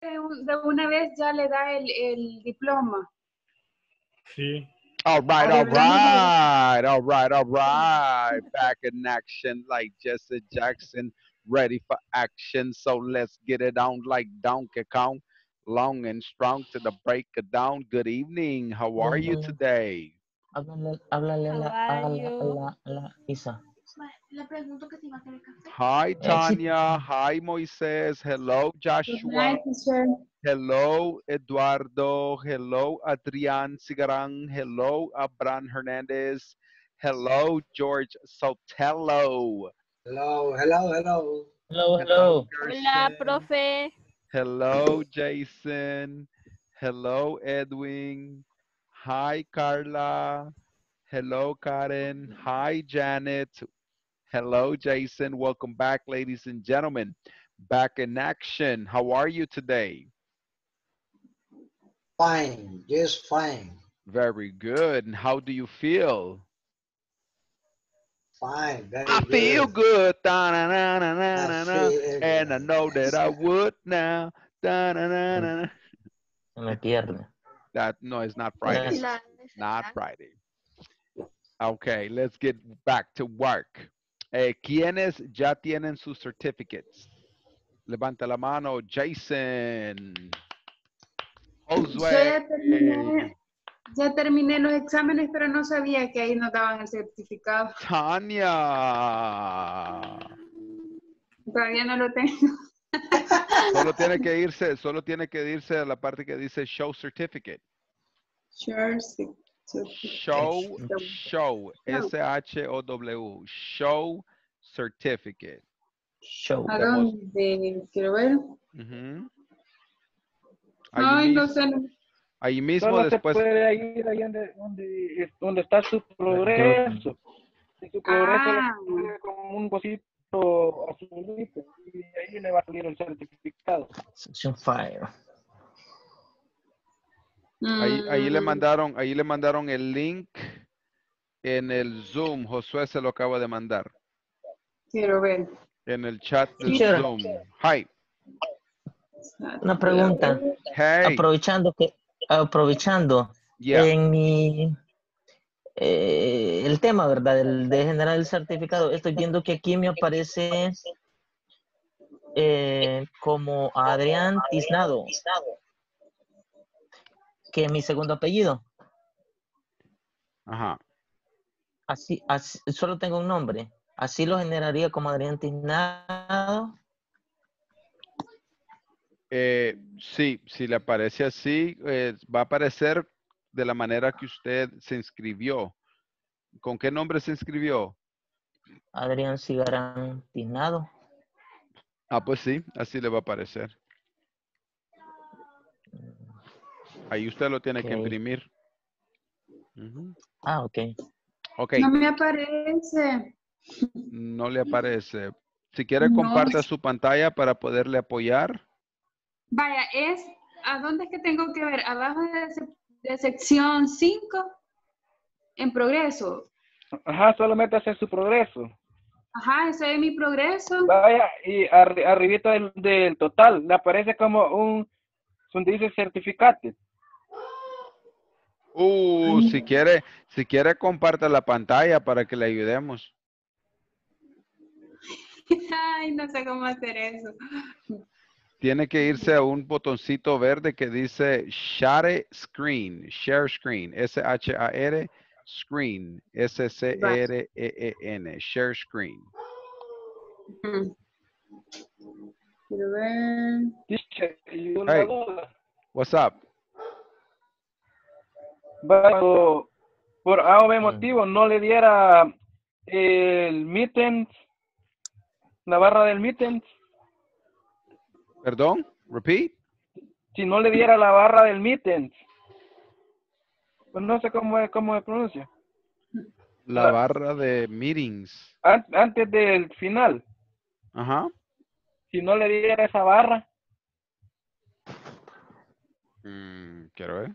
de un- de una vez ya le da el, el diploma. Sí. All right, all right, all right, all right. Back in action like Jesse Jackson, ready for action. So let's get it on like Donkey Kong, long and strong to the break of dawn. Good evening. How are you today? Háblale, háblale a la, How are a la, a you? la, a la Isa. Le pregunto que si va a querer café. Hi, eh, sí. Tanya. Hi, Moises. Hello, Good Joshua. night, teacher. Hello, Eduardo. Hello, Adrian Cigaran. Hello, Abran Hernandez. Hello, George Sotelo. Hello, hello, hello. Hello, hello. Hola, Gerson. profe. Hello, Jason. Hello, Edwin. Hi, Carla. Hello, Karen. Hi, Janet. Hello, Jason. Welcome back, ladies and gentlemen. Back in action. How are you today? Fine, just fine, Very good. And how do you feel? fine, very I good. feel good. Da-na-na-na-na-na. feel And I good. know that I would now. Da-na-na-na-na. Se me pierde. That no, it's not Friday. Yes. La- Not Friday. Okay, let's get back to work. Eh, ¿Quiénes ya tienen sus certificates? Levanta la mano, Jason. Ya terminé, ya terminé los exámenes, pero no sabía que ahí nos daban el certificado. Tania. Todavía no lo tengo. Solo tiene que irse, solo tiene que irse a la parte que dice show certificate. Sure, sí. Show, show, S-H-O-W, show certificate. Show. ¿A dónde? Quiero ver. Ujú. Ay, Ahí, no sé. ahí mismo Solo se después. puede ir ahí donde, donde, donde está su progreso. Y su progreso Ah. pone como un cosito azulito y ahí le va a salir el certificado. Section 5. Ahí, ahí le Mm, mandaron, ahí le mandaron el link en el Zoom. Josué se lo acaba de mandar. Quiero ver. En el chat del. Zoom. Hi. Una pregunta. Hey. Aprovechando que, aprovechando Yeah. en mi eh, el tema, ¿verdad? Del, de generar el certificado, estoy viendo que aquí me aparece eh, como Adrián Tiznado, que es mi segundo apellido. Ajá. Así, así, solo tengo un nombre. Así lo generaría como Adrián Tiznado. Eh, sí, si le aparece así, eh, va a aparecer de la manera que usted se inscribió. ¿Con qué nombre se inscribió? Adrián Cigarán Tiznado. Ah, pues sí, así le va a aparecer. Ahí usted lo tiene que imprimir. Ah, ok. Ok, No me aparece. no le aparece. Si quiere, No. comparta su pantalla para poderle apoyar. Vaya, es. ¿A dónde es que tengo que ver? Abajo de, se- de sección 5, en progreso. Ajá, solo métase su progreso. Ajá, ese es mi progreso. Vaya, y arri- arribita del, del total, le aparece como un, donde dice certificate. Uh, si quiere, si quiere, comparta la pantalla para que le ayudemos. Ay, no sé cómo hacer eso. Tiene que irse a un botoncito verde que dice Share Screen, Share Screen, S-H-A-R, Screen, S-C-R-E-E-N, Share Screen. Quiero una Hey. What's up? Por- A o B motivo no le diera el mittens, la barra del mittens, Perdón, repeat. si no le diera la barra del mittens, pues no sé cómo, es- cómo se pronuncia, La barra de meetings. An- antes del final, Ajá. si no le diera esa barra, Mm, quiero ver.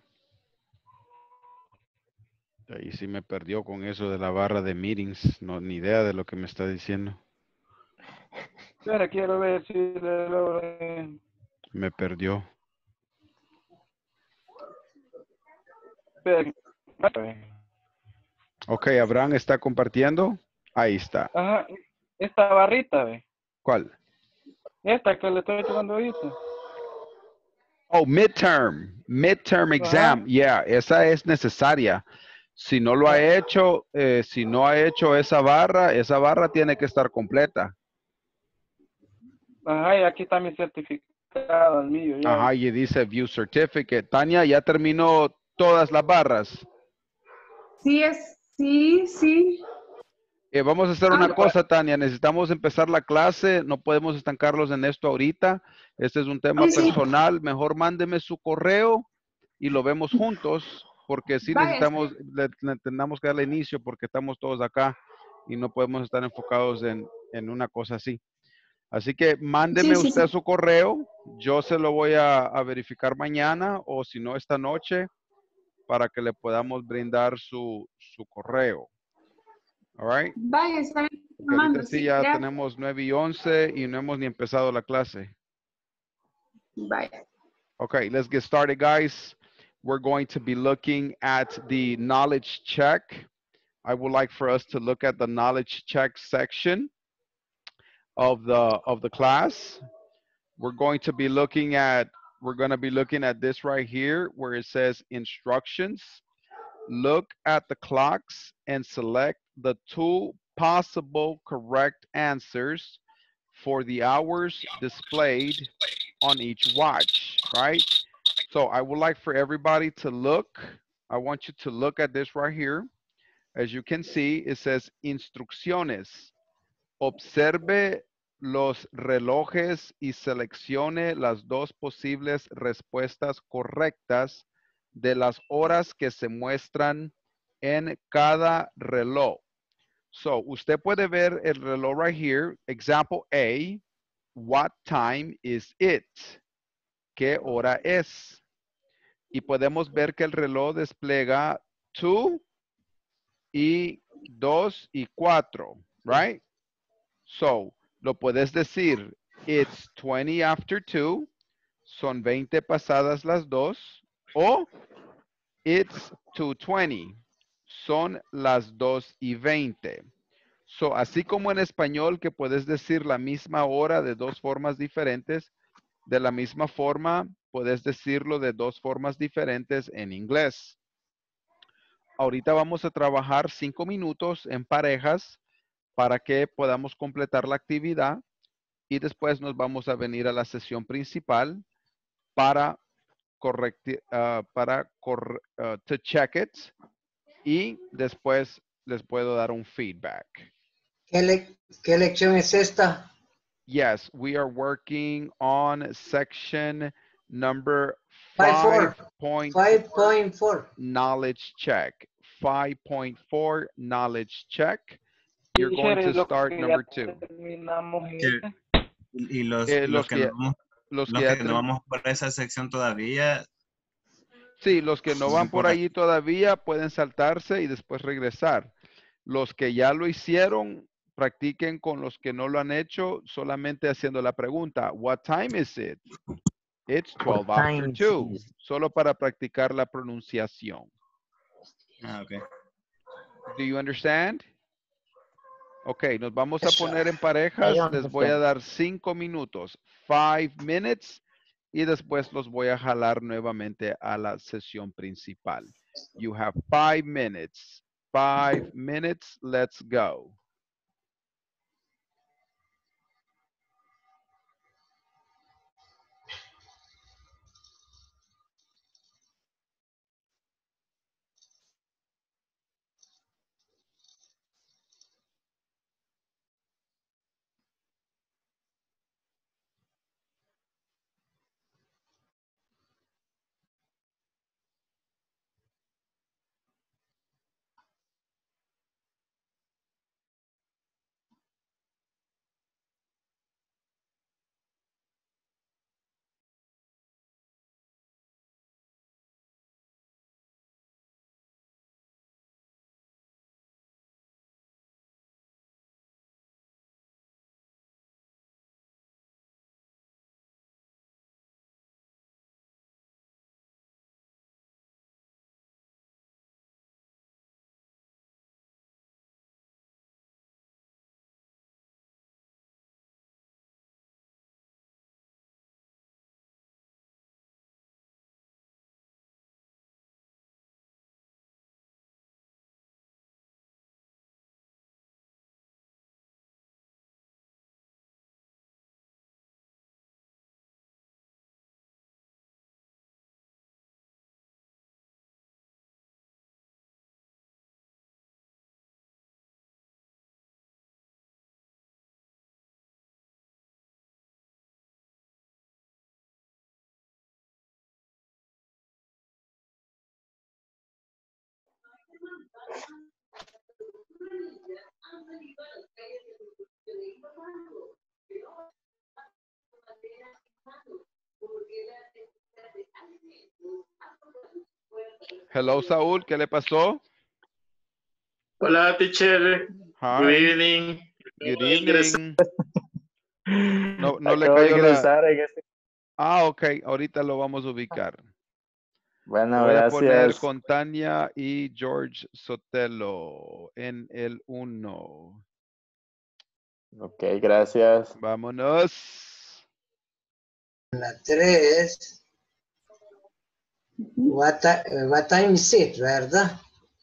Y sí me perdió con eso de la barra de meetings, no ni idea de lo que me está diciendo. Me perdió. Ok, Abraham está compartiendo. Ahí está. Esta barrita, ¿Cuál? Esta que le estoy tomando ahorita. Oh, midterm. Midterm exam. Yeah, esa es necesaria. Si no lo ha hecho, eh, si no ha hecho esa barra, esa barra tiene que estar completa. Ajá, y aquí está mi certificado, el mío. ya. Ajá, y dice View Certificate. Tania, ¿ya terminó todas las barras? Sí, es, sí, sí. Eh, vamos a hacer Ah, una ya. cosa, Tania. Necesitamos empezar la clase. No podemos estancarlos en esto ahorita. Este es un tema Sí, sí. personal. Mejor mándeme su correo y lo vemos juntos, porque sí necesitamos, le, le tenemos que darle inicio porque estamos todos acá y no podemos estar enfocados en, en una cosa así. Así que mándeme Sí, sí, usted sí. su correo. Yo se lo voy a, a verificar mañana o si no esta noche para que le podamos brindar su, su correo. All right. Vaya, está bien. Sí ya gracias. tenemos 9 y 11 y no hemos ni empezado la clase. Vaya. Okay, let's get started, guys. We're going to be looking at the knowledge check. I would like for us to look at the knowledge check section of the of the class. We're going to be looking at we're going to be looking at this right here where it says instructions. Look at the clocks and select the two possible correct answers for the hours displayed on each watch, right? So I would like for everybody to look. I want you to look at this right here. As you can see, it says instrucciones. Observe los relojes y seleccione las dos posibles respuestas correctas de las horas que se muestran en cada reloj. So, usted puede ver el reloj right here. Example A, what time is it? ¿Qué hora es? Y podemos ver que el reloj despliega 2 y 2 y 4, right? So, lo puedes decir, it's 20 after 2, son 20 pasadas las 2, o it's 2.20, son las 2 y 20. So, así como en español que puedes decir la misma hora de dos formas diferentes, de la misma forma puedes decirlo de dos formas diferentes en inglés. Ahorita vamos a trabajar cinco minutos en parejas para que podamos completar la actividad y después nos vamos a venir a la sesión principal para correcti ah, para ah, to check it y después les puedo dar un feedback. ¿Qué, qué lección es esta? Yes, we are working on section number Five, four. 5.4 5.4. knowledge check. 5.4 knowledge check. You're going to start number two. este. Y los, Eh, los los que, que- no Los que no vamos por esa sección todavía, Sí, los que no van por allí todavía pueden saltarse y después regresar. Los que ya lo hicieron, practiquen con los que no lo han hecho, solamente haciendo la pregunta, what time is it? It's 12 What after time 2. is it? Solo para practicar la pronunciación. ah, ok. Do you understand? Ok, nos vamos a poner en parejas. Les voy a dar cinco minutos, five minutes, y después los voy a jalar nuevamente a la sesión principal. You have five minutes. Five minutes. Let's go. Hello, Saúl, ¿qué le pasó? Hola, teacher. Good Hi, evening. good evening. No, no le en este- Ah, ok, ahorita lo vamos a ubicar. Bueno, Voy a poner gracias. con Tania y George Sotelo en el 1. Ok, gracias. Vámonos. La 3. What, ti- what time is it, verdad?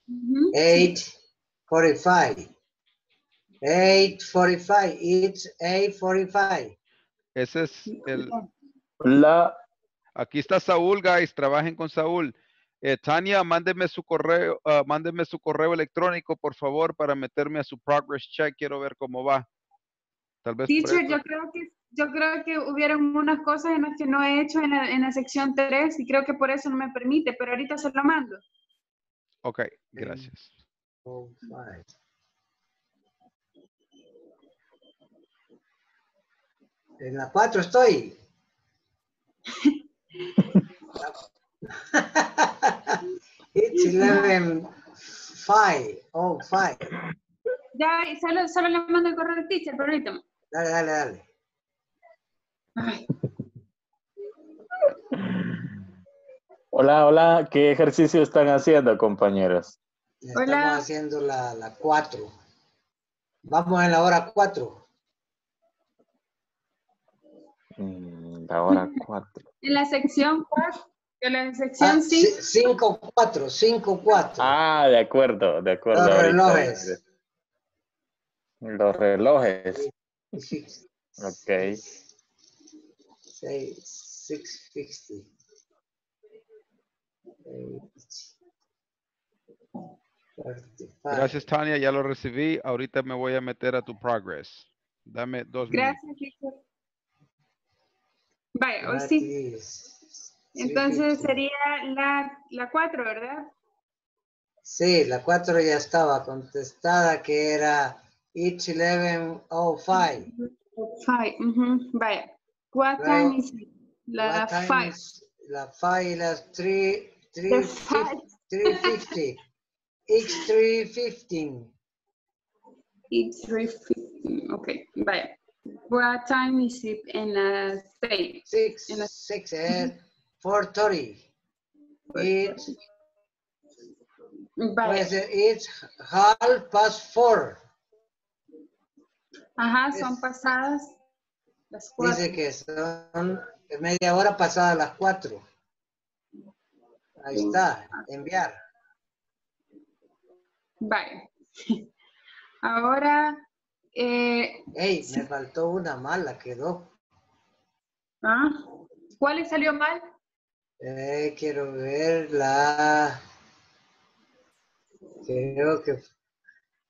Ujú. 8.45. 8.45. It's 8.45. Ese es el... Hola. Aquí está Saúl, guys. Trabajen con Saúl. Eh, Tania, mándeme su correo, ah, mándeme su correo electrónico, por favor, para meterme a su progress check. Quiero ver cómo va. Tal vez Teacher, yo creo que yo creo que hubieron unas cosas en las que no he hecho en la, en la sección 3 y creo que por eso no me permite, pero ahorita se lo mando. Ok, gracias. Oh. En la 4 estoy. It's 11, 5. Oh, 5. Ya, y solo, solo le mando el correo al teacher, ahorita. Dale, dale, dale. Ay, Hola, hola. ¿Qué ejercicio están haciendo, compañeros? Estamos Hola. haciendo la, la 4. Vamos en la hora 4. Mm, La hora cuatro. En la sección 4, en la Ah, sección 5. 5, 4, 5, 4. Ah, de acuerdo, de acuerdo. Los ahorita relojes. Los relojes. Ok. 650. Gracias, Tania. Ya lo recibí. Ahorita me voy a meter a tu progress. Dame dos minutos. Gracias. Vaya, hoy sí. Entonces sería la, la 4, ¿verdad? Sí, la 4 ya estaba contestada que era It's 11.05. Five, ujú, Vaya. What Luego, time is it? La What time 5. is- La 5 y las 3, The five. 350. It's 315. It's 3:15. Ok, vaya. What time is it en la 6? 6, En la- 6, eh, 4.30. It's, pues, it's half past 4. Ajá, son pasadas las 4. Dice que son media hora pasada las 4. Ahí está, enviar. Vaya. Ahora, eh, Ey, me faltó una mala, quedó. ¿ah? ¿cuál le salió mal? Eh, quiero ver la... Creo que...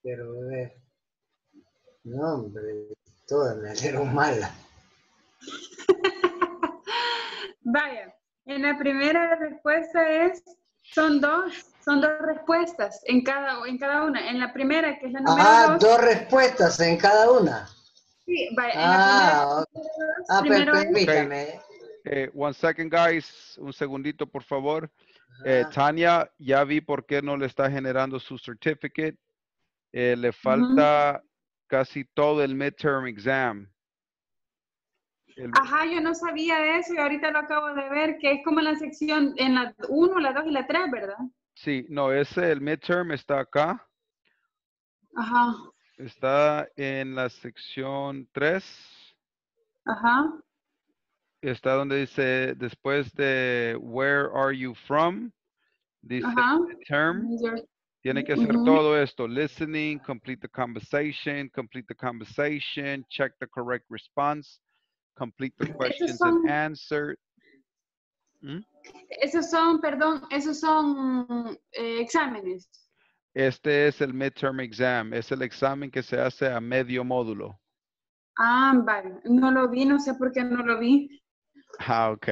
Quiero ver. No, hombre, todas me salieron malas. Vaya, en la primera respuesta es, son dos, son dos respuestas en cada, en cada una. En la primera, que es la número Ah, dos, dos respuestas en cada una. sí, vaya, en Ah, la primera, Ah, pero primero es- permítame. Eh, one second, guys. Un segundito, por favor. Eh. Tania, ya vi por qué no le está generando su certificate. Eh, le falta casi todo el midterm exam. El- Ajá, yo no sabía de eso y ahorita lo acabo de ver, que es como en la sección, en la 1, la 2 y la 3, ¿verdad? Sí, no, ese, el midterm está acá. Ajá, Está en la sección 3. ajá, Está donde dice, después de where are you from, dice ajá. midterm. Tiene que hacer todo esto. Listening, complete the conversation, complete the conversation, check the correct response, complete the questions and son- answer. Esos son, perdón, esos son eh, exámenes. Este es el midterm exam. Es el examen que se hace a medio módulo. Ah, vale. No lo vi, no sé por qué no lo vi. Ah, ok.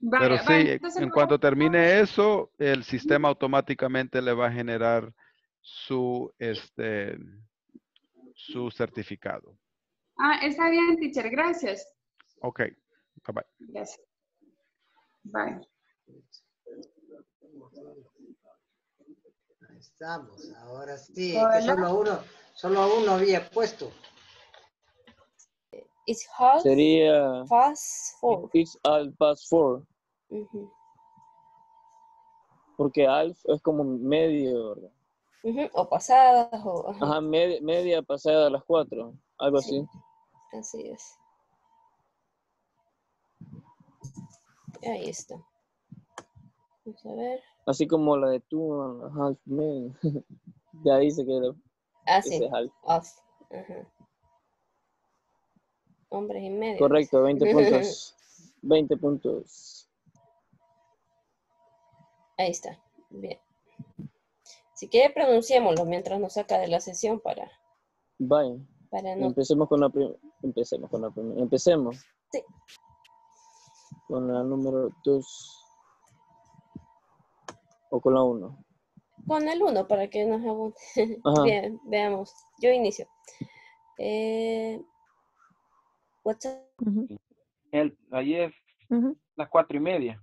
Vale, Pero sí, vale, entonces en cuanto termine eso, el sistema automáticamente le va a generar su, este, su certificado. Ah, está bien, teacher, gracias. Ok, bye bye. Gracias. Bye. Ahí estamos, ahora sí, que solo uno, solo uno había puesto. It's half Sería past four. it's half past four, porque half es como medio, ¿verdad? O pasadas, o... ajá, Ajá, media, media pasada a las cuatro, algo Sí. así. así es. Ahí está. Vamos a ver. Así como la de a half men. Ya dice que era Ah, sí. Off. Ajá. Hombres y medio. Correcto, 20 puntos. 20 puntos. Ahí está. Bien. Si quiere, pronunciémoslo mientras nos saca de la sesión para, Vaya. para no. Empecemos con la primera. Empecemos con la primera. Empecemos. Sí. Con la número 2. O con la 1. Con el uno para que nos abunde. Bien, veamos. Yo inicio. Eh, what's up? Mm. El, ahí es Ujú, las cuatro y media.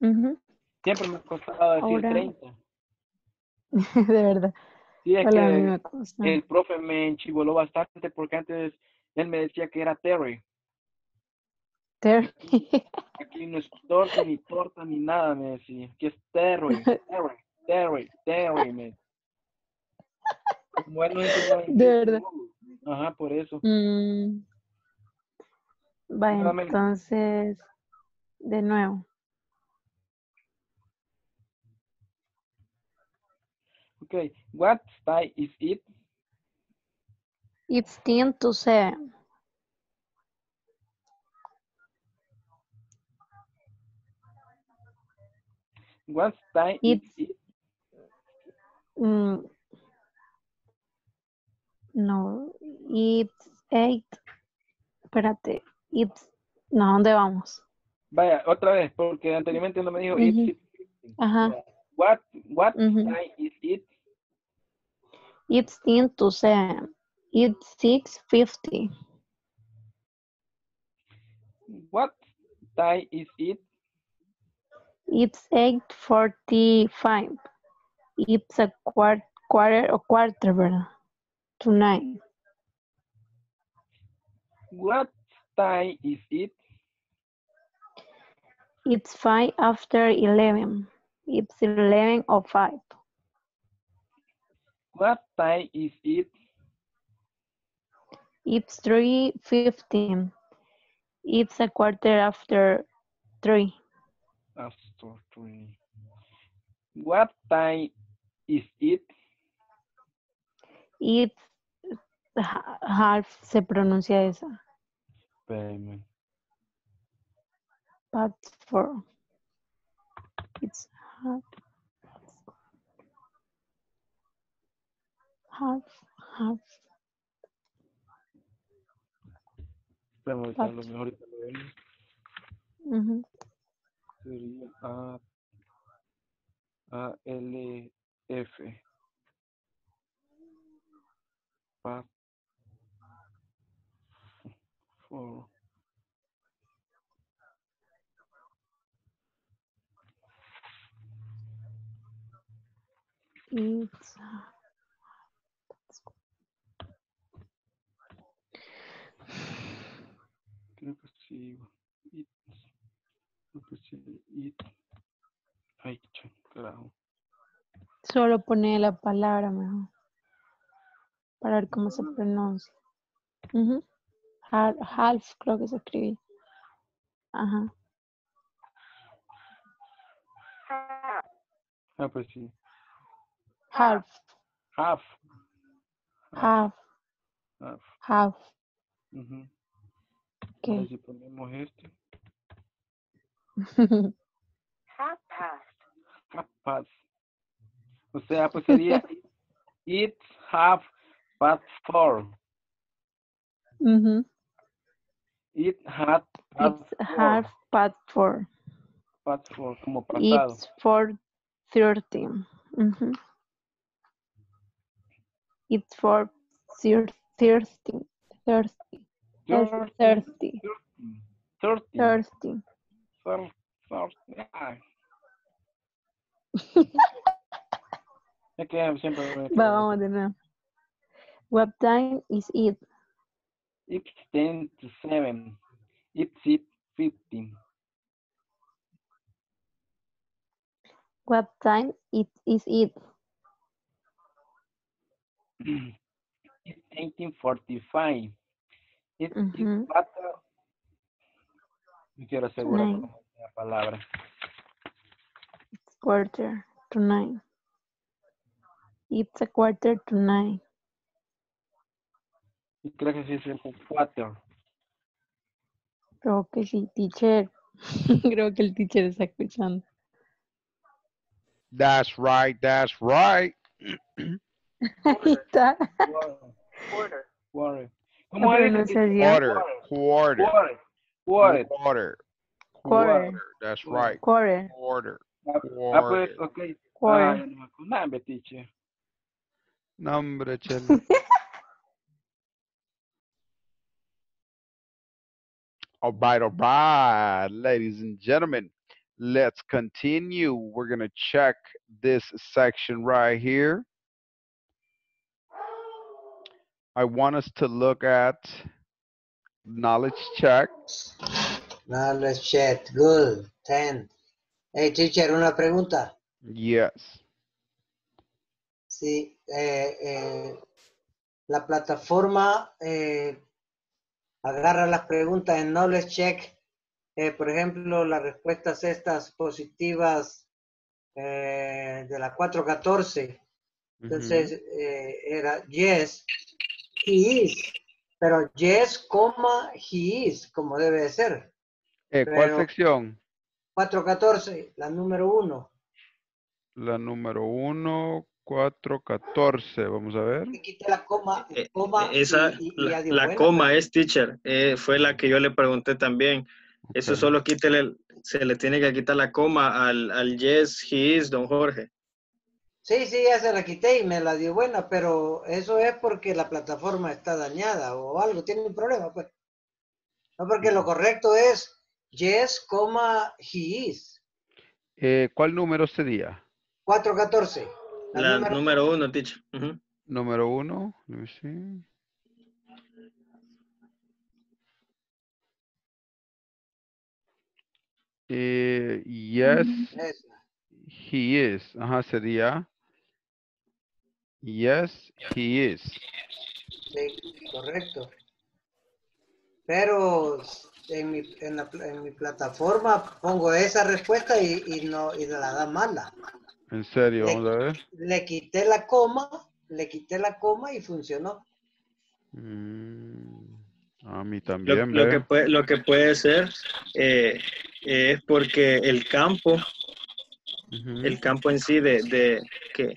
ujú. Siempre me ha costado decir Ahora- 30. De verdad. Sí, es Hola, que el profe me enchivoló bastante porque antes él me decía que era Terry. Ter- Aquí no es torta ni torta ni nada, me decía. Aquí es Terry, Terry, Terry, Terry, me enseñaba De verdad. Ajá, por eso. Mm. Vaya, entonces, de nuevo. Okay, what time is it? It's 10 to 7. What time is It's- it? Mm. No, it's 8. Espérate, it's. No, ¿dónde vamos? Vaya, otra vez, porque anteriormente no me dijo Ujú. it's Ajá. What, what Ujú. time is it? It's 10 to 7. It's 6.50. What time is it? It's 8.45. It's a quart quarter or quarter. To 9. What time is it? It's 5 after 11. It's 11 or 5. What time is it? It's 3.15. It's a quarter after 3. After three. What time is it? It's ha- half, se pronuncia esa. Espérame. But for it's half, half, half. Ahorita a lo mejor ahorita lo vemos. Sería A, A, L, F. Pa, for, It's creo que sí. It, creo que sí. It. Ay, carajo. solo pone la palabra mejor para ver cómo se pronuncia. Har- Half, creo que se escribe. Ajá. Ah, pues sí. Half, Half. half, Half. half. Si ponemos este. Half past. O sea, pues sería it's half past four. Ujú. It had past It's four. half past four. Past four, como pasado. It's four thirty. Ujú. It's for thir- thirsty. Thirsty. Es thirsty. Thirty. Thir- thirty. Ay. Es que siempre me Va, vamos de nuevo. What time is it? It's ten to seven. It's it fifteen. What time it is it? It's eighteen forty-five. It's Ujú. it's quiero asegurar Nine. cómo es la palabra. It's quarter to nine. It's a quarter to nine. Y creo que sí es el cuatro. Creo que sí, teacher. Creo que el teacher está escuchando. That's right, that's right. Ahí está. Quarter. Quarter. ¿Cómo es? Quarter, quarter, Quarter. Quarter. quarter, Quarter. That's right. Quarter. Quarter. Quarter. ok. Quarter. No, con hambre, teacher. No. All right, all right, ladies and gentlemen, let's continue. We're gonna check this section right here. I want us to look at knowledge check. Knowledge check, good, 10. Hey, teacher, una pregunta. Yes. Sí, eh, eh, la plataforma eh, agarra las preguntas en Knowledge Check. eh, por ejemplo, las respuestas estas positivas de la 414. Entonces, era yes, he is. Pero yes, coma, he is, como debe de ser. Eh, ¿Cuál Pero- sección? 414, la número uno. La número uno, cuatro, catorce. Vamos a ver. Quita la coma, coma Eh, Esa, y- y- y la, adiós, la bueno, coma es teacher, eh, fue la que yo le pregunté también. Eso solo quítele, se le tiene que quitar la coma al, al yes, he is, don Jorge. Sí, sí, ya se la quité y me la dio buena, pero eso es porque la plataforma está dañada o algo, tiene un problema, pues. No, porque lo correcto es yes, coma, he is. Eh, ¿Cuál número sería? 414. La La número- número uno, teacher. Ujú. Número uno. Let me see. Eh, yes, he is. Ajá, sería. Yes, he is. Sí, correcto. Pero en mi, en la, en mi plataforma pongo esa respuesta y, y no y la da mala. En serio, Le- vamos a ver. Le quité la coma, le quité la coma y funcionó. Mm, a mí Lo, también, lo ve. que puede, lo que puede ser eh, es porque el campo, el campo en sí de, de, que,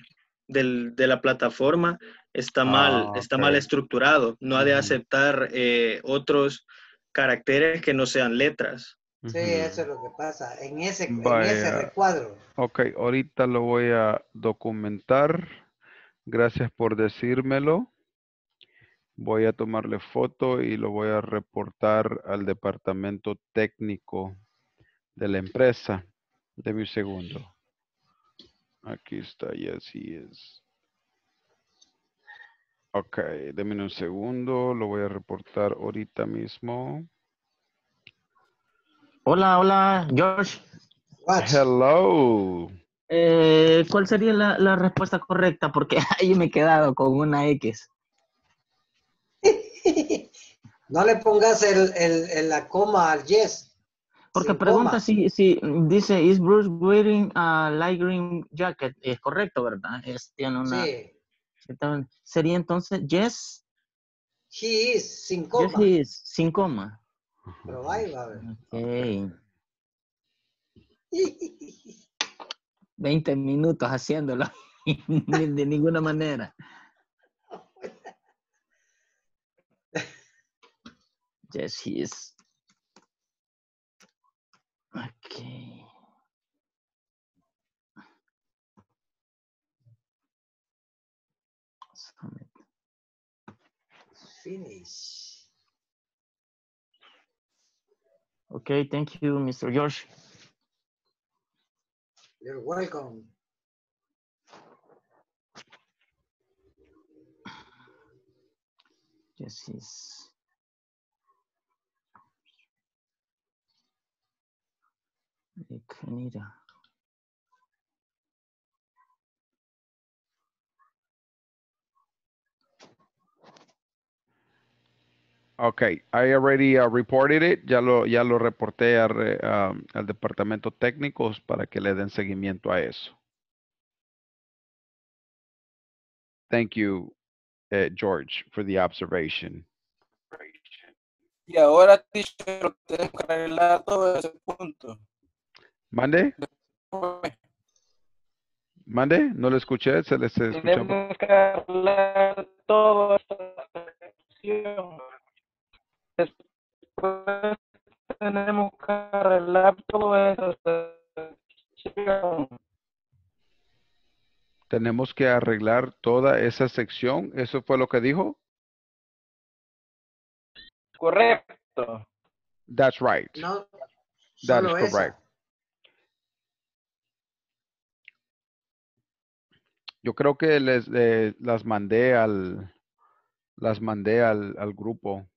del- de la plataforma está mal, Ah, está ok. mal estructurado. No ha de aceptar eh, otros caracteres que no sean letras. Sí, eso es lo que pasa. En ese, en ese recuadro. Ok, ahorita lo voy a documentar. Gracias por decírmelo. Voy a tomarle foto y lo voy a reportar al departamento técnico de la empresa. Deme un segundo. Aquí está, yes, he is. Ok, denme un segundo. Lo voy a reportar ahorita mismo. Hola, hola, George. Hello. Eh, ¿Cuál sería la, la respuesta correcta? Porque ahí me he quedado con una X. No le pongas el, el, el- la coma al yes. Porque pregunta coma. si, si dice, ¿is Bruce wearing a light green jacket? Es correcto, ¿verdad? Es, tiene una... Sí. Sería entonces, yes, He is, sin yes coma. he is, sin coma. Pero ahí va a ver. Ok. 20 minutos haciéndolo. De ninguna manera. Yes, he is. Okay. Submit. finish. Okay, thank you, Mr. George. You're welcome. Yes, yes. Kanita. Okay, I already uh, reported it. Ya lo, ya lo reporté a re- um, al departamento técnico para que le den seguimiento a eso. Thank you, eh, George, for the observation. Y ahora, teacher, tenemos que arreglar todo ese punto. ¿Mande? ¿Mande? No lo escuché, se les escuchó. Tenemos que arreglar todo esta sección. Después tenemos que arreglar todo esa sección. Tenemos que arreglar toda esa sección. ¿Eso fue lo que dijo? Correcto. That's right. No, That is correct. Yo creo que les eh, las mandé al las mandé al, al grupo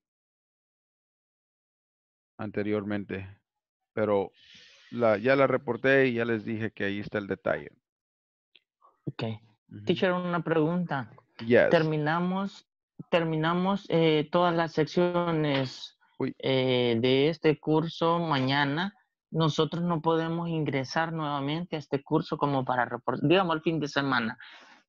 anteriormente, pero la, ya la reporté y ya les dije que ahí está el detalle. Ok. Teacher, una pregunta. Yes. Terminamos, terminamos eh, todas las secciones eh, de este curso mañana. Nosotros no podemos ingresar nuevamente a este curso como para reportar, digamos, el fin de semana.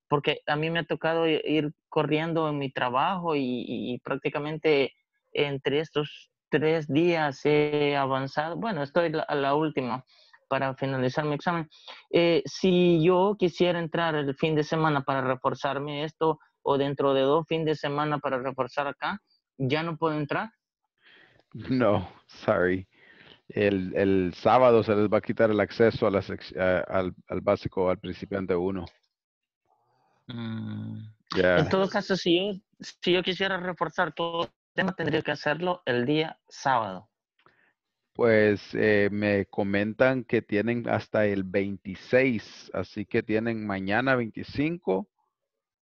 Porque a mí me ha tocado ir corriendo en mi trabajo y, y prácticamente entre estos tres días he avanzado. Bueno, estoy a la última para finalizar mi examen. Eh, si yo quisiera entrar el fin de semana para reforzarme esto o dentro de dos fines de semana para reforzar acá, ¿ya no puedo entrar? No, sorry. El, el sábado se les va a quitar el acceso a la sec- a- al, al básico, al principiante 1. Ya. En todo caso, si yo, si yo quisiera reforzar todo el tema, tendría que hacerlo el día sábado. Pues eh, me comentan que tienen hasta el 26, así que tienen mañana 25,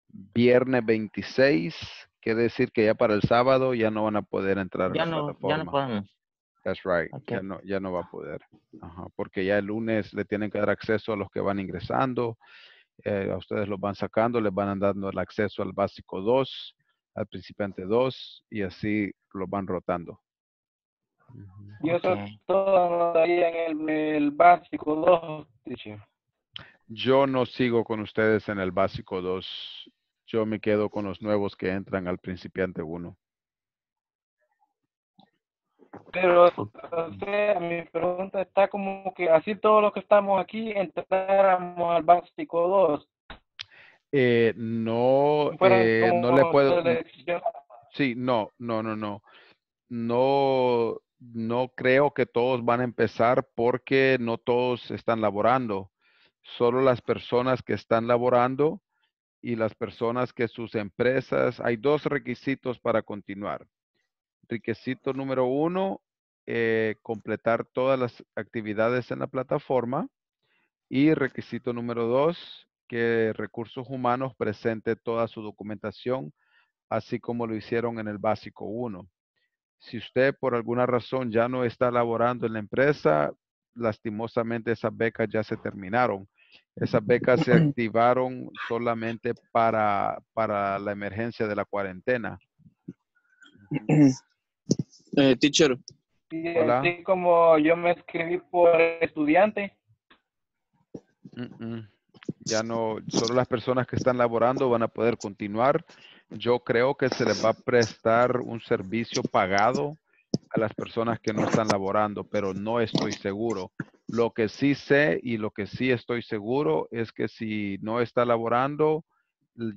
viernes 26, quiere decir que ya para el sábado ya no van a poder entrar Ya a la no, ya no podemos. That's right, ya no, ya no va a poder. Ajá, porque ya el lunes le tienen que dar acceso a los que van ingresando, eh, a ustedes los van sacando, les van dando el acceso al básico 2, al principiante 2 y así los van rotando. Yo soy todo ahí en el, el básico 2, teacher. Yo no sigo con ustedes en el básico 2. Yo me quedo con los nuevos que entran al principiante 1. Pero, o sea, mi pregunta está como que así todos los que estamos aquí entráramos al básico 2. Eh, no, eh, no le puedo. Sí, no, no, no, no. No, no creo que todos van a empezar porque no todos están laborando. Solo las personas que están laborando y las personas que sus empresas, hay dos requisitos para continuar. Requisito número uno, eh, completar todas las actividades en la plataforma. Y requisito número dos, que Recursos Humanos presente toda su documentación, así como lo hicieron en el básico 1. Si usted por alguna razón ya no está laborando en la empresa, lastimosamente esas becas ya se terminaron. Esas becas se activaron solamente para, para la emergencia de la cuarentena. Eh, teacher, Y Hola. así como yo me escribí por estudiante, Mm, mm. Ya no, solo las personas que están laborando van a poder continuar. Yo creo que se les va a prestar un servicio pagado a las personas que no están laborando, pero no estoy seguro. Lo que sí sé y lo que sí estoy seguro es que si no está laborando,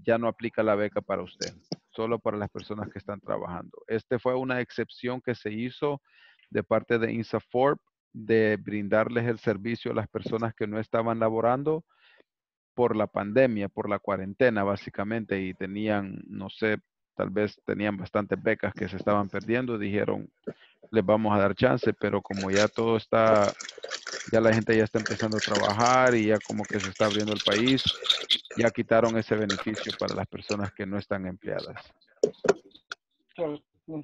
ya no aplica la beca para usted, solo para las personas que están trabajando. Este fue una excepción que se hizo de parte de INSAFORP de brindarles el servicio a las personas que no estaban laborando por la pandemia, por la cuarentena básicamente, y tenían, no sé, tal vez tenían bastantes becas que se estaban perdiendo, dijeron, les vamos a dar chance, pero como ya todo está, ya la gente ya está empezando a trabajar y ya como que se está abriendo el país, ya quitaron ese beneficio para las personas que no están empleadas.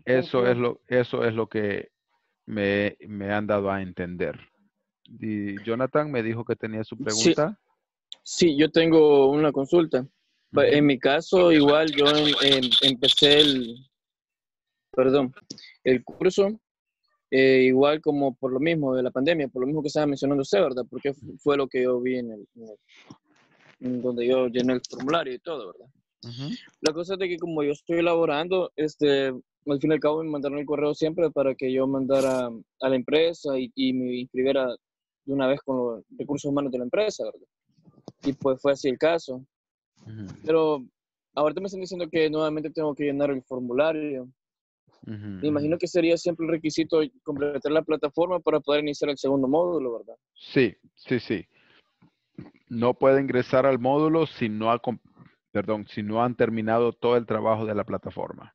Eso es lo, eso es lo que me, me han dado a entender. Y Jonathan me dijo que tenía su pregunta. Sí, yo tengo una consulta. En mi caso, igual yo em, em, empecé el, perdón, el curso, eh, igual como por lo mismo de la pandemia, por lo mismo que estaba mencionando usted, ¿verdad? Porque fue lo que yo vi en el, en donde yo llené el formulario y todo, ¿verdad? La cosa es de que como yo estoy elaborando, este, al fin y al cabo me mandaron el correo siempre para que yo mandara a la empresa y, y me inscribiera de una vez con los recursos humanos de la empresa, ¿verdad? Y pues fue así el caso. Pero ahorita me están diciendo que nuevamente tengo que llenar el formulario. Me imagino que sería siempre el requisito completar la plataforma para poder iniciar el segundo módulo, ¿verdad? Sí, sí, sí. No puede ingresar al módulo si no ha, perdón, si no han terminado todo el trabajo de la plataforma.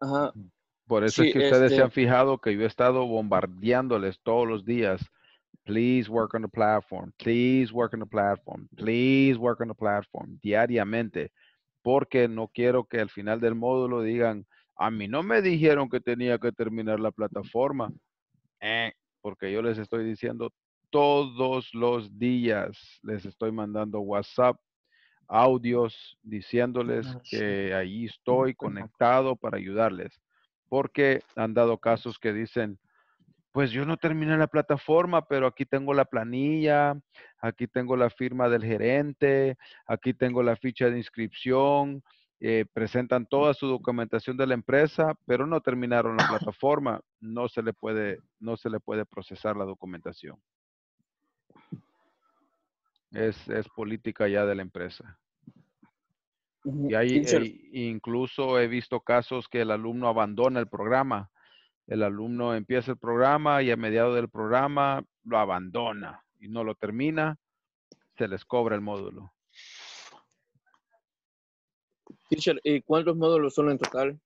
Ajá. Por eso Sí, es que ustedes se este- han fijado que yo he estado bombardeándoles todos los días. Please work on the platform. Please work on the platform. Please work on the platform. Diariamente. Porque no quiero que al final del módulo digan, a mí no me dijeron que tenía que terminar la plataforma. Eh, porque yo les estoy diciendo todos los días. Les estoy mandando WhatsApp, audios, diciéndoles que ahí estoy conectado para ayudarles porque han dado casos que dicen, pues yo no terminé la plataforma, pero aquí tengo la planilla, aquí tengo la firma del gerente, aquí tengo la ficha de inscripción, eh, presentan toda su documentación de la empresa, pero no terminaron la plataforma, no se le puede, no se le puede procesar la documentación. Es, es política ya de la empresa. Y Teacher. eh, incluso he visto casos que el alumno abandona el programa. El alumno empieza el programa y a mediado del programa lo abandona y no lo termina, se les cobra el módulo. Teacher, ¿y cuántos módulos son en total?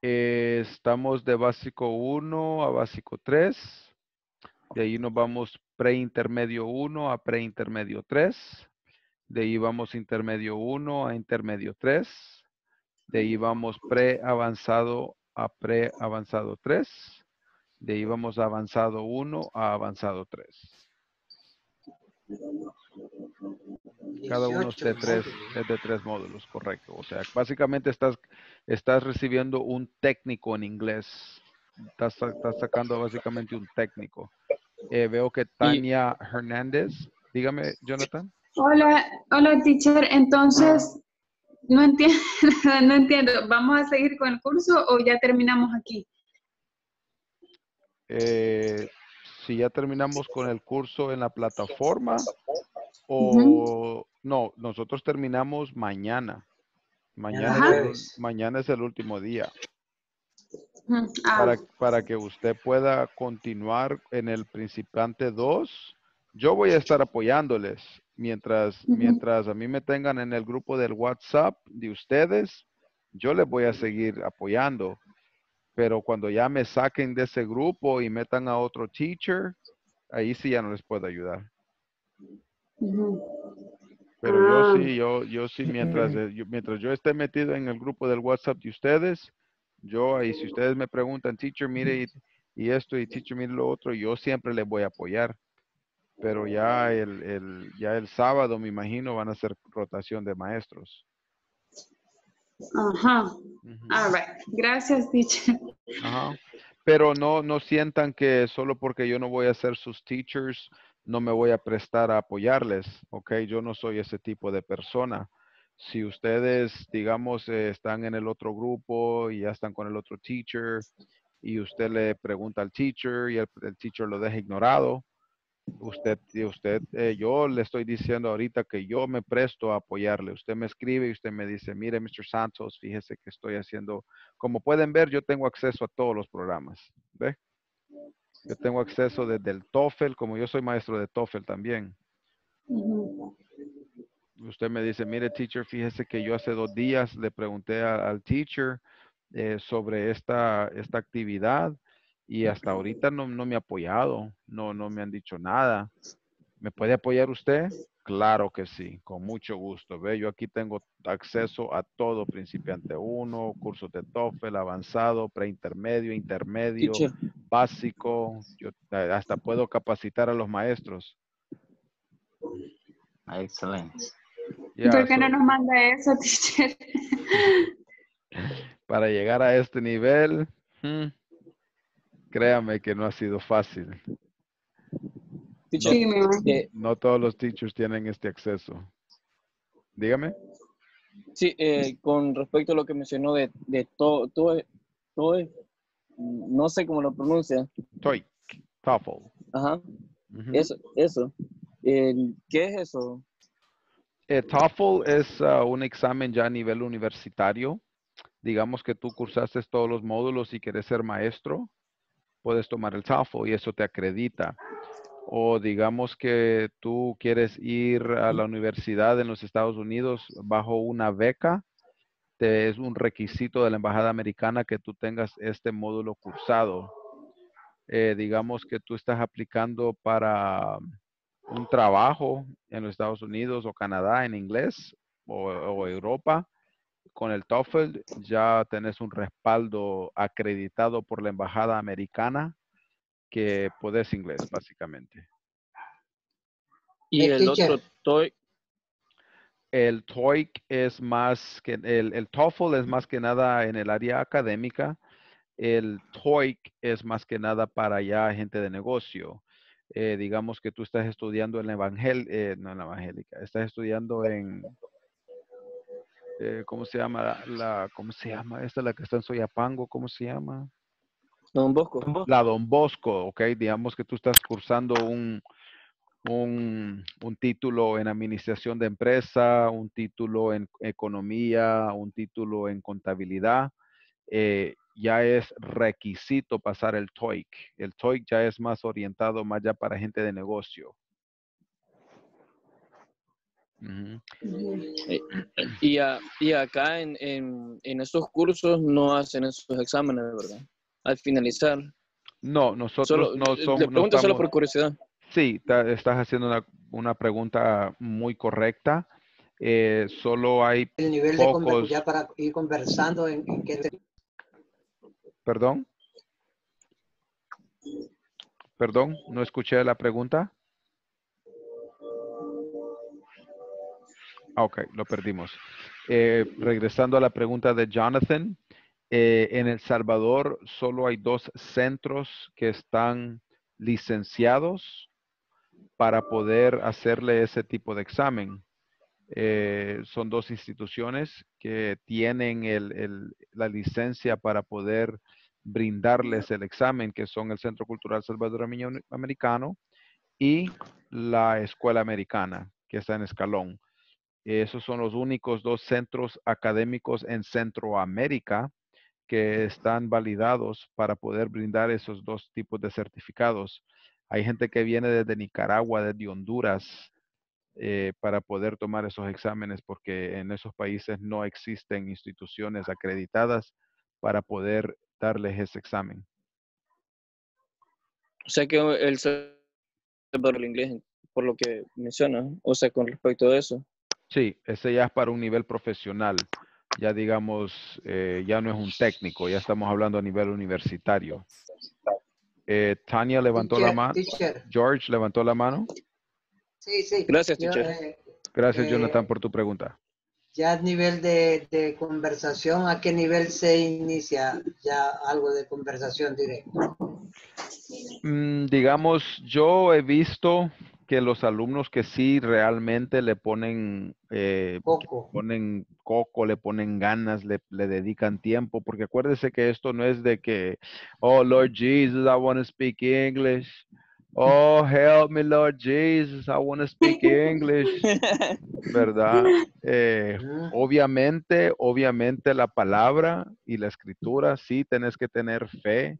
Eh, estamos de básico 1 a básico 3. De ahí nos vamos preintermedio 1 a preintermedio 3. De ahí vamos intermedio 1 a intermedio 3. De ahí vamos pre-avanzado a pre-avanzado 3. De ahí vamos avanzado 1 a avanzado 3. Cada uno es de 18 tres, es de tres módulos, correcto. O sea, básicamente estás, estás recibiendo un técnico en inglés. Estás, estás sacando básicamente un técnico. Eh, veo que Tania Hernández, dígame, Jonathan. Hola, hola teacher. Entonces, no entiendo, no entiendo. ¿Vamos a seguir con el curso o ya terminamos aquí? Eh, si ya terminamos con el curso en la plataforma o no, nosotros terminamos mañana. Mañana, es el, mañana es el último día. Ah, para, para que usted pueda continuar en el principiante 2. Yo voy a estar apoyándoles mientras, mientras a mí me tengan en el grupo del WhatsApp de ustedes, yo les voy a seguir apoyando. Pero cuando ya me saquen de ese grupo y metan a otro teacher, ahí sí ya no les puedo ayudar. Pero yo Ah. sí, yo, yo sí, mientras, eh, yo, mientras yo esté metido en el grupo del WhatsApp de ustedes, yo ahí, si ustedes me preguntan, teacher, mire, y, y esto, y teacher, mire lo otro, yo siempre les voy a apoyar. Pero ya el, el, ya el sábado, me imagino, van a hacer rotación de maestros. Ajá. All right. Gracias, teacher. Ajá. Pero no, no sientan que solo porque yo no voy a ser sus teachers, no me voy a prestar a apoyarles, ¿ok? Yo no soy ese tipo de persona. Si ustedes, digamos, eh, están en el otro grupo y ya están con el otro teacher y usted le pregunta al teacher y el, teacher lo deja ignorado, usted, usted, eh, yo le estoy diciendo ahorita que yo me presto a apoyarle. Usted me escribe y usted me dice, mire, Mr. Santos, fíjese que estoy haciendo, como pueden ver, yo tengo acceso a todos los programas, ¿ve? Yo tengo acceso desde el TOEFL, como yo soy maestro de TOEFL también. Usted me dice, mire, teacher, fíjese que yo hace dos días le pregunté al teacher eh, sobre esta, esta actividad y hasta ahorita no, no me ha apoyado, no, no me han dicho nada. ¿Me puede apoyar usted? Claro que sí, con mucho gusto. Ve, yo aquí tengo acceso a todo, principiante 1, cursos de TOEFL, avanzado, preintermedio, intermedio, Teacher. básico. Yo eh, hasta puedo capacitar a los maestros. Excelente. ¿Por qué so- no nos manda eso, teacher? para llegar a este nivel, hmm, créame que no ha sido fácil. Teacher, Sí, eh, No todos los teachers tienen este acceso. Dígame. sí, eh, con respecto a lo que mencionó de, de todo, todo, todo, no sé cómo lo pronuncia. TOEIC, TOEFL. Ajá, eso, eso. Eh, ¿Qué es eso? Eh, TOEFL es ah, un examen ya a nivel universitario. Digamos que tú cursaste todos los módulos y quieres ser maestro, puedes tomar el TOEFL y eso te acredita. O digamos que tú quieres ir a la universidad en los Estados Unidos bajo una beca, te, es un requisito de la Embajada Americana que tú tengas este módulo cursado. Eh, digamos que tú estás aplicando para un trabajo en los Estados Unidos o Canadá en inglés o, o Europa, con el TOEFL ya tenés un respaldo acreditado por la Embajada Americana que podés inglés, básicamente. Y Eh, el otro, TOEIC, El TOEIC es más que, el, el TOEFL es más que nada en el área académica. El TOEIC es más que nada para ya gente de negocio. Eh, digamos que tú estás estudiando en la evangel, eh, no en la evangélica, estás estudiando en, eh, ¿cómo se llama? La, la- ¿cómo se llama? Esta, la que está en Soyapango, ¿cómo se llama? Don Bosco. La Don Bosco, ok. Digamos que tú estás cursando un, un, un título en administración de empresa, un título en economía, un título en contabilidad. eh, ya es requisito pasar el TOEIC. El TOEIC ya es más orientado más ya para gente de negocio. Y, a- y acá en, en, en estos cursos no hacen esos exámenes, ¿verdad? Al finalizar. No, nosotros Solo, no le somos. no solo por curiosidad. Sí, ta- estás haciendo una, una pregunta muy correcta. Eh, solo hay El nivel de pocos. ya para ir conversando en, en qué te- Perdón. Perdón, no escuché la pregunta. Ah, Ok, lo perdimos. Eh, regresando a la pregunta de Jonathan, eh, en El Salvador solo hay dos centros que están licenciados para poder hacerle ese tipo de examen. Eh, son dos instituciones que tienen la licencia para poder brindarles el examen, que son el Centro Cultural Salvadoreño Americano y la Escuela Americana, que está en Escalón. Esos son los únicos dos centros académicos en Centroamérica que están validados para poder brindar esos dos tipos de certificados. Hay gente que viene desde Nicaragua, desde Honduras, eh, para poder tomar esos exámenes porque en esos países no existen instituciones acreditadas para poder darles ese examen. O sea que el Salvador el inglés, por lo que menciona, o sea, con respecto a eso. Sí, ese ya es para un nivel profesional. Ya digamos, eh, ya no es un técnico, ya estamos hablando a nivel universitario. Eh, Tania levantó la mano. teacher. George levantó la mano. Sí, sí. Gracias, Yo, eh, Gracias, Eh, Jonathan, por tu pregunta. ya a nivel de, de conversación, ¿a qué nivel se inicia ya algo de conversación directa? Mm, digamos, yo he visto que los alumnos que sí realmente le ponen, eh, Coco. ponen coco, le ponen ganas, le, le dedican tiempo, porque acuérdese que esto no es de que, oh Lord Jesus, I want to speak English. Oh, help me, Lord Jesus, I want to speak English. ¿Verdad? Eh, obviamente, obviamente la palabra y la escritura, sí tenés que tener fe,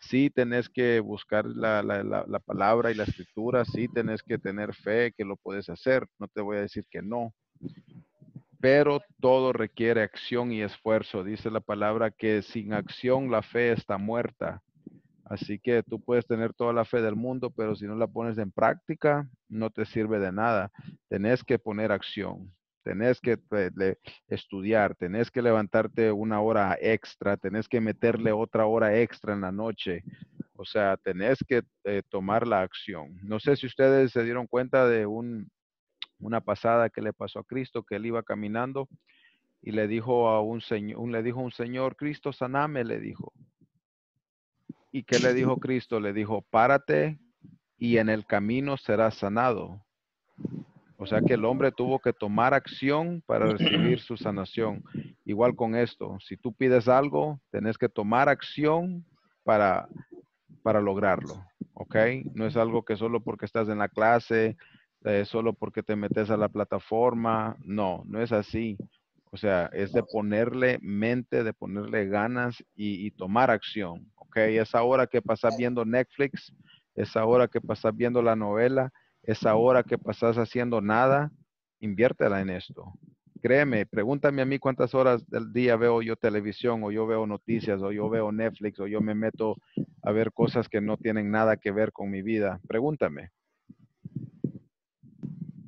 sí tenés que buscar la, la- la- la palabra y la escritura, sí tenés que tener fe que lo puedes hacer, no te voy a decir que no, Pero todo requiere acción y esfuerzo. Dice la palabra que sin acción la fe está muerta. Así que tú puedes tener toda la fe del mundo, pero si no la pones en práctica, no te sirve de nada. Tenés que poner acción, tenés que estudiar, tenés que levantarte una hora extra, tenés que meterle otra hora extra en la noche. O sea, tenés que eh, tomar la acción. No sé si ustedes se dieron cuenta de un, una pasada que le pasó a Cristo, que él iba caminando y le dijo a un señor, le dijo un señor, Cristo saname, le dijo. ¿Y qué le dijo Cristo? Le dijo, párate y en el camino serás sanado. O sea que el hombre tuvo que tomar acción para recibir su sanación. Igual con esto, si tú pides algo, tenés que tomar acción para, para lograrlo. ¿Ok? No es algo que solo porque estás en la clase, eh, solo porque te metes a la plataforma. No, no es así. O sea, es de ponerle mente, de ponerle ganas y, y tomar acción. ¿Ok? Esa hora que pasas viendo Netflix, esa hora que pasas viendo la novela, esa hora que pasas haciendo nada, inviértela en esto. Créeme, pregúntame a mí cuántas horas del día veo yo televisión o yo veo noticias o yo veo Netflix o yo me meto a ver cosas que no tienen nada que ver con mi vida. Pregúntame.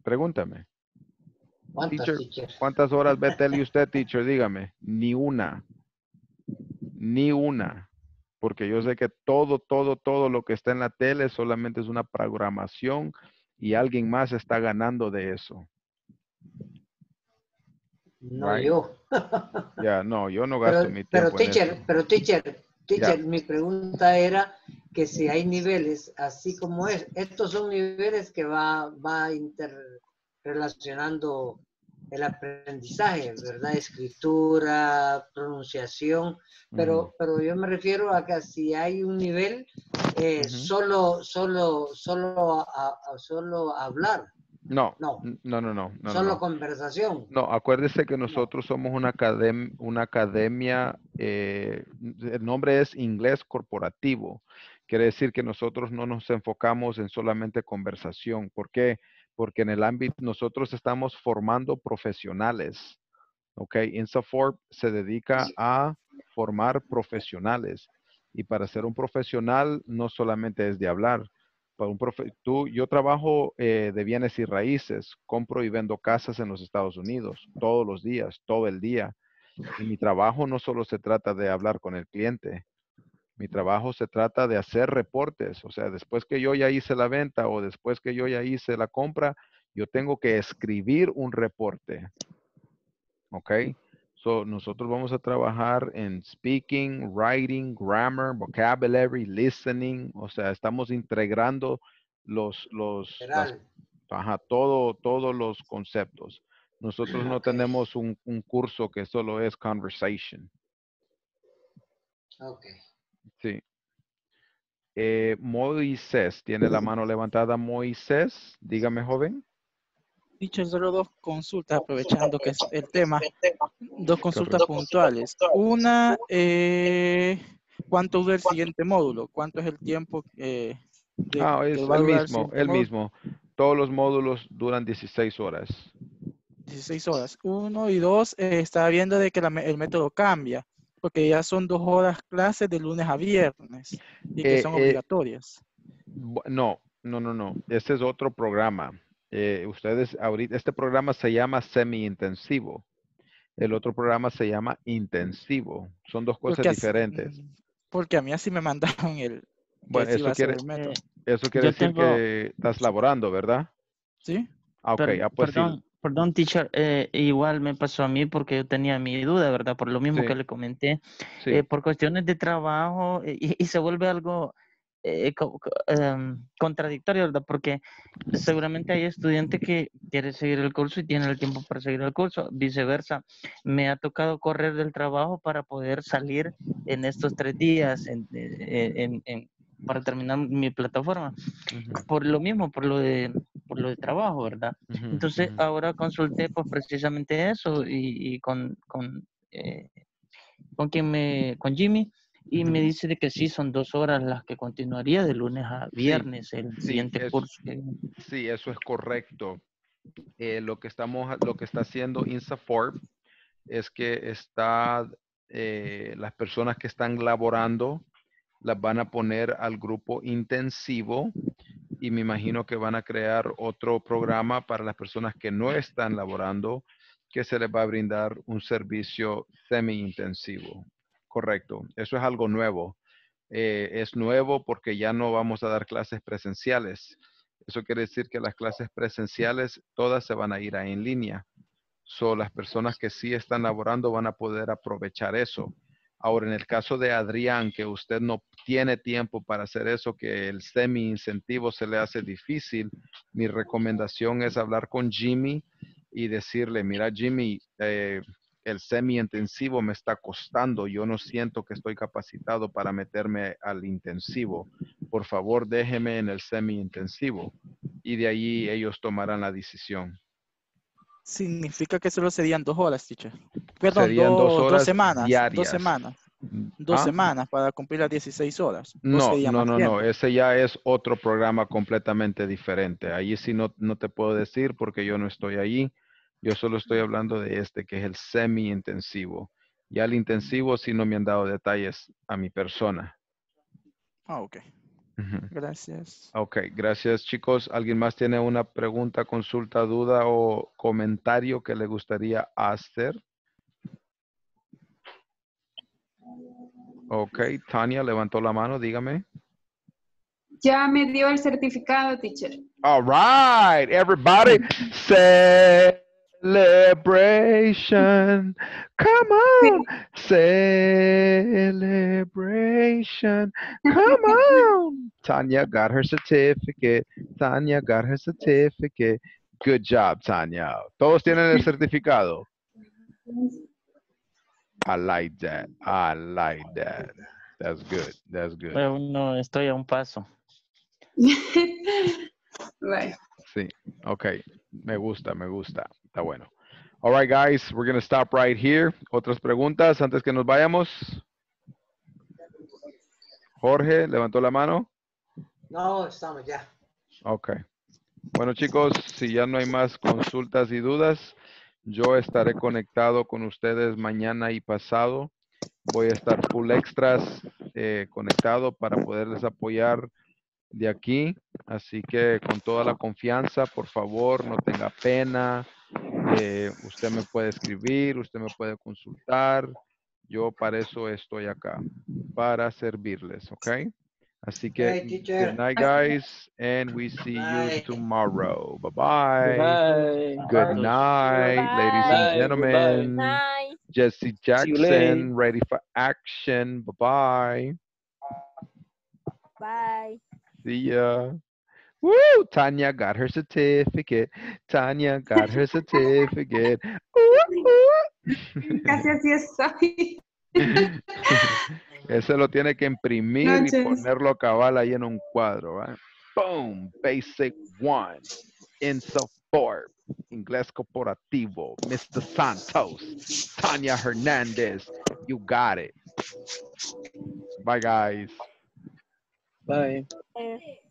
Pregúntame. ¿Cuántas, horas ve tele usted, teacher? Dígame. Ni una. Ni una. Porque yo sé que todo, todo, todo lo que está en la tele solamente es una programación y alguien más está ganando de eso. No yo. Ya, no, yo no gasto mi tiempo. Pero, teacher, pero teacher, teacher, mi pregunta era que si hay niveles, así como es, estos son niveles que va, va interrelacionando el aprendizaje, ¿verdad? Escritura, pronunciación, pero, pero yo me refiero a que si hay un nivel, eh, solo, solo, solo, solo hablar. No, no, no, no, no. Solo conversación. No, acuérdese que nosotros somos una, academia, una academia eh, el nombre es inglés corporativo. Quiere decir que nosotros no nos enfocamos en solamente conversación. ¿Por qué? Porque en el ámbito, nosotros estamos formando profesionales. ¿Ok? INSAFORP se dedica a formar profesionales. Y para ser un profesional no solamente es de hablar. Para un profe tú, yo trabajo eh, de bienes y raíces, compro y vendo casas en los Estados Unidos todos los días, todo el día. Y mi trabajo no solo se trata de hablar con el cliente, mi trabajo se trata de hacer reportes, o sea, después que yo ya hice la venta o después que yo ya hice la compra, yo tengo que escribir un reporte. ¿Ok? So, nosotros vamos a trabajar en speaking, writing, grammar, vocabulary, listening, o sea, estamos integrando los, los, ajá, todo, todos los conceptos. Nosotros no tenemos un, un curso que solo es conversation. Okay. Sí. Eh, Moisés, tiene la mano levantada Moisés. Dígame, joven. Dicho solo dos consultas, aprovechando que es el tema, dos consultas puntuales. Una, eh, ¿cuánto dura el siguiente módulo? ¿Cuánto es el tiempo eh, ah, es el mismo, el mismo. Todos los módulos duran 16 horas. 16 horas. Uno y dos, eh, estaba viendo de que el método cambia porque ya son dos horas clases de lunes a viernes y que eh, son eh, obligatorias. No, no, no, no. Este es otro programa. Eh, ustedes ahorita, este programa se llama semi-intensivo. El otro programa se llama intensivo. Son dos cosas diferentes. porque a mí así me mandaron el. Bueno, eso quiere, eso quiere decir que estás laborando, ¿verdad? Sí. Ah, ok, ah, pues sí. Perdón, teacher, eh, igual me pasó a mí porque yo tenía mi duda, ¿verdad? Por lo mismo que le comenté, eh, por cuestiones de trabajo eh, y, se vuelve algo em, contradictorio, ¿verdad? Porque seguramente hay estudiante que quiere seguir el curso y tiene el tiempo para seguir el curso, viceversa. Me ha tocado correr del trabajo para poder salir en estos tres días en, en, en para terminar mi plataforma. Por lo mismo, por lo de, por lo de trabajo, ¿verdad? Entonces, ahora consulté pues precisamente eso y, con, con, eh, con quien me, con Jimmy, y me dice de que sí, son dos horas las que continuaría de lunes a viernes el siguiente curso. Sí, eso es correcto. eh, lo que estamos, lo que está haciendo INSAFORP es que está, eh, las personas que están laborando las van a poner al grupo intensivo y me imagino que van a crear otro programa para las personas que no están laborando, que se les va a brindar un servicio semi-intensivo. Correcto, eso es algo nuevo. Eh, es nuevo porque ya no vamos a dar clases presenciales. Eso quiere decir que las clases presenciales todas se van a ir a en línea. So, las personas que sí están laborando van a poder aprovechar eso. Ahora, en el caso de Adrián, que usted no tiene tiempo para hacer eso, que el semi-incentivo se le hace difícil, mi recomendación es hablar con Jimmy y decirle, mira Jimmy, eh, el semi-intensivo me está costando, yo no siento que estoy capacitado para meterme al intensivo. Por favor, déjeme en el semi-intensivo y de ahí ellos tomarán la decisión. Significa que solo serían dos horas, teacher. Perdón, serían dos, horas dos semanas. Diarias. Dos semanas. Dos ¿Ah? semanas para cumplir las 16 horas. No, no, no, no. Ese ya es otro programa completamente diferente. Ahí sí no, no te puedo decir porque yo no estoy allí. Yo solo estoy hablando de este, que es el semi-intensivo. Ya el intensivo sí no me han dado detalles a mi persona. Ah, ok. Gracias. Ok, gracias chicos. ¿Alguien más tiene una pregunta, consulta, duda o comentario que le gustaría hacer? Ok, Tania levantó la mano, dígame. Ya me dio el certificado, teacher. All right, everybody say Celebration. Come on. Celebration. Come on. Tanya got her certificate. Tanya got her certificate. Good job, Tanya. Todos tienen el certificado. I like that. I like that. That's good. That's good. Bueno, no, estoy a un paso. right. Sí, ok. Me gusta, me gusta. Está bueno. All right, guys, we're going to stop right here. ¿Otras preguntas antes que nos vayamos? Jorge, levantó la mano. No, estamos ya. Ok. Bueno, chicos, si ya no hay más consultas y dudas, yo estaré conectado con ustedes mañana y pasado. Voy a estar full extras eh, conectado para poderles apoyar de aquí. Así que con toda la confianza, por favor, no tenga pena. Eh, usted me puede escribir, usted me puede consultar. Yo para eso estoy acá, para servirles, ¿ok? Así que, good night, guys, and we see you tomorrow. Bye-bye. Bye. Good night, ladies and gentlemen. Jesse Jackson, ready for action. Bye-bye. Bye. See ya. Woo! Tanya got her certificate. Tanya got her certificate. Casi así estoy. Ese lo tiene que imprimir Noches. y ponerlo cabal ahí en un cuadro. ¿eh? Boom! Basic one. In support. Inglés corporativo. Mr. Santos. Tanya Hernandez. You got it. Bye, guys. Bye. Bye.